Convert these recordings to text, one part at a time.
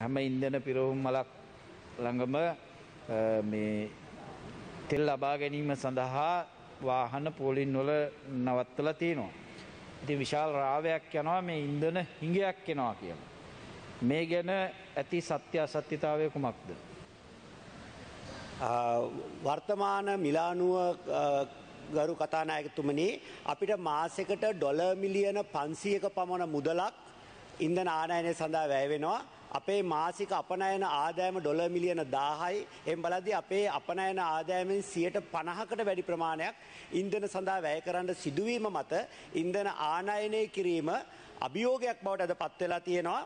හැම ඉන්දන පිරවුම් මලක් ළඟම මේ තෙල් ලබා ගැනීම සඳහා වාහන පෝලින් වල නවත්තලා තියෙනවා. ඉතින් විශාල් රාවයක් යනවා මේ ඉන්දන හිඟයක් එනවා කියලා. මේ ගැන ඇති සත්‍ය අසත්‍යතාවය කුමක්ද? වර්තමාන මිලානුව ගරු කතානායකතුමනි අපිට මාසෙකට ඩොල මිලියන පන්සියක පමණ මුදලක් ඉන්දන ආනයනය සඳහා වැෑවෙනවා. අපේ මාසික අපනයන ආදෑම ඩොල මිලියන දාහයි. එම් බලදි අපේ අපනයන ආදෑමෙන් සියට පණහකට වැඩි ප්‍රමාණයක් ඉන්දන සඳහා වැය කරන්න සිදුවීම මත ඉන්දන ආනයනය කිරීම අභියෝගයක් බවට අද පත්වෙලා තියෙනවා.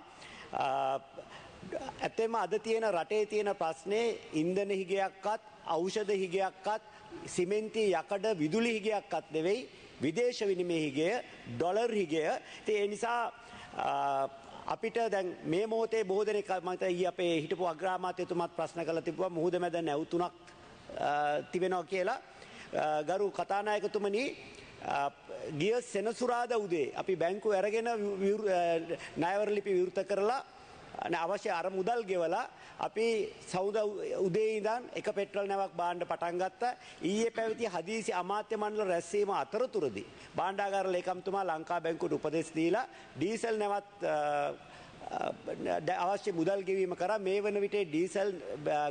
ඇත්තෙම අද තියෙන රටේ තියෙන ප්‍රශ්නේ ඉන්දන හිගයක්කත් ඖෂධ හිගයක්කත් සිමෙන්ති යකඩ විදුලි හිගයක්කත් නෙවෙයි. විදේශ විනිමේ හිගය ඩොලර් හිගය. ඒ නිසා අපිට දැන් මේ මොහොතේ බොහෝ දෙනෙක් මත ඊ අපේ හිටපු අග්‍රාමාත්‍යතුමත් ප්‍රශ්න කළ තිබුවා මුහුද මැද නැවතුණක් තිබෙනවා කියලා. ගරු කතානායකතුමනි ගිය සෙනසුරාද උදේ අපි බැංකු ඇරගෙන ණයවරලිපි විවෘත කරලා අවශ්‍ය අර මුදල් ගෙවලා අපි සෞද උදේ ඉඳන් එක පෙට්‍රල් නැවක් බාණ්ඩ පටන් ගත්තා. ඊයේ පැවති හදිසි අමාත්‍ය මණ්ඩල රැස්වීම අතරතුරදී බාණ්ඩාගාර ලේකම්තුමා ලංකා බැංකුවට උපදෙස් දීලා ඩීසල් නැවත් අවශ්‍ය මුදල් ගෙවීම කර මේ වන විට ඩීසල්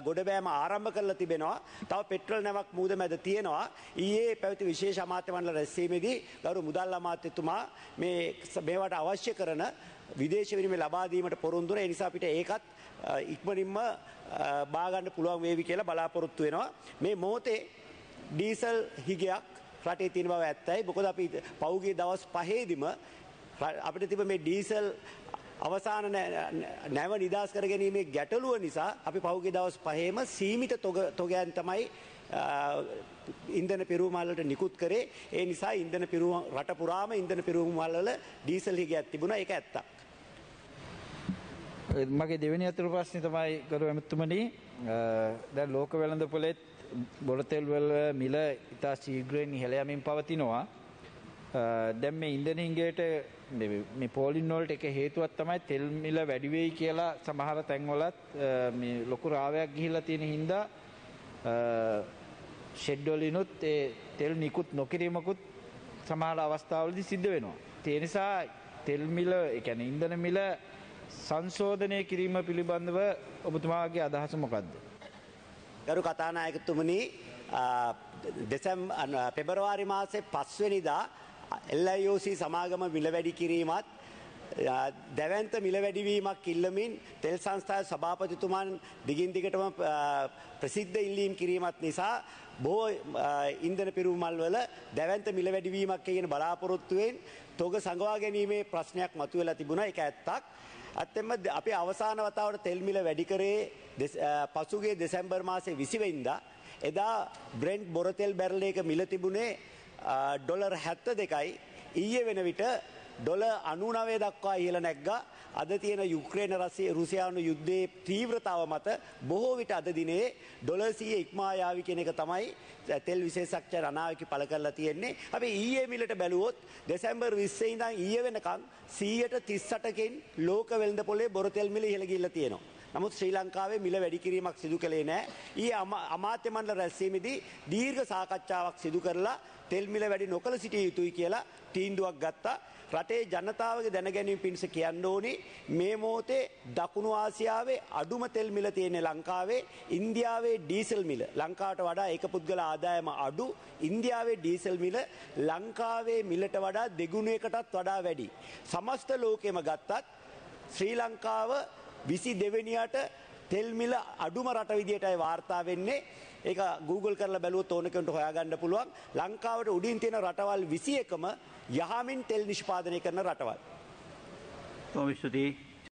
ගොඩබෑම ආරම්භ කරලා තිබෙනවා. තව පෙට්‍රල් නැවක් මූද මැද තියෙනවා. ඊයේ පැවති විශේෂ අමාත්‍ය මණ්ඩල රැස්වීමේදී ගරු මුදල් අමාත්‍යතුමා මේ මේවට අවශ්‍ය කරන විදේශ විනිමය ලබා දීමට පොරොන්දු වෙන නිසා අපිට ඒකත් ඉක්මනින්ම බාගන්න පුළුවන් වේවි කියලා බලාපොරොත්තු වෙනවා. මේ මොහොතේ ඩීසල් හිගයක් රටේ තියෙන බව ඇත්තයි. මොකද අපි පෞගිය දවස් පහේදිම අපිට තිබ මේ ඩීසල් අවසාන නැව නිදස් කර ගැනීමේ ගැටලුව නිසා අපි පෞගිය දවස් පහේම සීමිත තොගයන් තමයි ඉන්දන පිරුමල්ලට නිකුත් කරේ ඒ නිසා ඉන්දන පිරුව රට පුරාම ඉන්දන පිරුමල්ල ඩීසල් හිගයක් තිබුණ එක ඇත්තක්. මගේ දෙවැනි අතුරු ප්‍රශ්නය තමයි කරු ඇමතුමනි දැන් ලෝක වෙළඳ පොලෙත් බොරතෙල් වල මිල ඉතා ශීග්‍රයෙන් ඉහළ යමින් පවතිනවා. දැන් මේ ඉන්ධන හිඟයට මේ පෝලින් වලට එක හේතුවක් තමයි තෙල් මිල වැඩි වෙයි කියලා සමහර තැන්වලත් මේ ලොකු රාවයක් ගිහිල්ලා තියෙන හින්දා ෂෙඩ් වලිනුත් ඒ තෙල් නිකුත් නොකිරීමකුත් සමහර අවස්ථාවලදී සිද්ධ වෙනවා. ඒ නිසා තෙල් මිල ඒ කියන්නේ ඉන්ධන මිල සංශෝධනය කිරීම පිළිබඳව ඔබතුමාගේ අදහස මොකක්ද? ගරු කතානායකතුමනි දෙසැම් පෙබරවාරි මාසේ පස්වනිදා එල්ලයෝසි සමාගම මිල වැඩි කිරීමත් දැවන්ත මිල වැඩිවීමක් ඉල්ලමින් තෙල් සංස්ථාව සභාපතිතුමන් දිගින් දිගටම ප්‍රසිද්ධ ඉල්ලීම් කිරීමත් නිසා බෝ ඉන්දන පිරුමල් වල දැවන්ත මිල වැඩිවීමක් කියන බලාපොරොත්තුවෙන් තොග සඟවා ගැනීමේ ප්‍රශ්නයක් මතුවෙලා තිබුණා එක ඇත්තක්. ඇත්තෙම අපි අවසාන වතාවට තෙල් මිල වැඩි කරේ පසුගේ දෙසැම්බර් මාසේ 20 වෙනිදා එදා බ්‍රෙන්ට් බොරතෙල් බැරල් එක මිල තිබුණේ ඩොලර් 72යි ඊයේ වෙන විට ඩොල 99 දක්වා ඉහළ නැග්ගා අද තියෙන යුක්‍රේන රසිය රුසියානු යුද්ධයේ තීව්‍රතාව මත බොහෝ විට අද දිනේ ඩොලර් 100 ඉක්මා යාවි කියන එක තමයි තෙල් විශේෂඥ රණාවකි පළ කරලා තියෙන්නේ. අපි ඊයේ මිලට බැලුවොත් දෙසැම්බර් 20 ඉඳන් ඊයේ වෙනකන් 138කින් ලෝක වෙළඳ පොලේ බොර තෙල් මිල ඉහළ ගිහිල්ලා තියෙනවා. නමුත් ශ්‍රී ලංකාවේ මිල වැඩි කිරීමක් සිදු කළේ නැහැ. ඊ අමාත්‍ය මණ්ඩල රැස්වීමේදී දීර්ඝ සාකච්ඡාවක් සිදු කරලා තෙල් මිල වැඩි නොකළ සිටිය යුතුයි කියලා තීන්දුවක් ගත්තා. රටේ ජනතාවගේ දැනගැනීම පිණිස කියන්න ඕනේ මේ මොහොතේ දකුණු ආසියාවේ අඩුම තෙල් මිල තියෙන ලංකාවේ ඉන්දියාවේ ඩීසල් මිල ලංකාවට වඩා ඒක පුද්ගල ආදායම අඩු ඉන්දියාවේ ඩීසල් මිල ලංකාවේ මිලට වඩා දෙගුණයකටත් වඩා වැඩි. සමස්ත ලෝකෙම ගත්තත් ශ්‍රී ලංකාව විසි දෙවැනියට තෙල් මිල අඩුම රට විදියටයි වාර්තා වෙන්නේ. ඒක Google කරලා බැලුවොත් ඕනකෙන්ට හොයාගන්න පුළුවන්. ලංකාවට උඩින් තියෙන රටවල් 21ම යහමින් තෙල් නිෂ්පාදනය කරන රටවල්. කොමිස්තුතියි